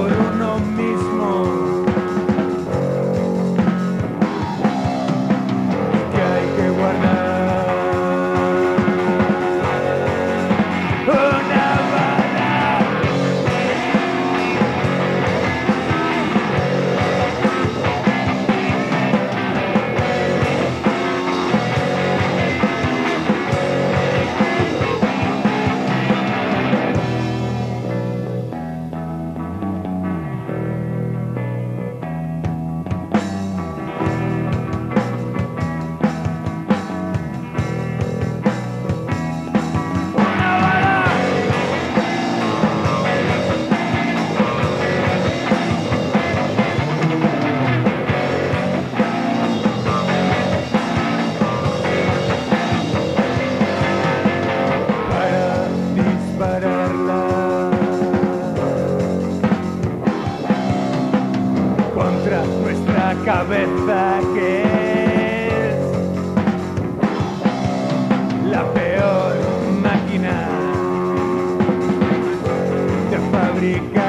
por uno mismo. cabeza que es la peor máquina de fabricar.